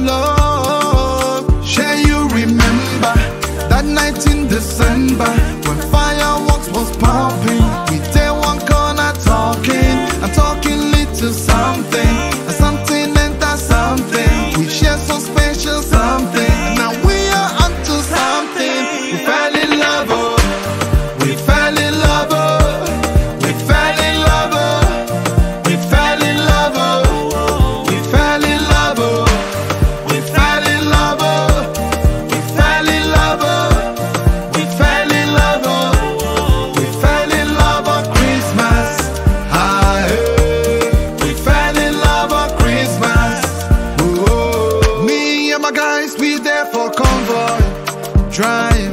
love. Share you remember that night in December when fireworks was pumping. time.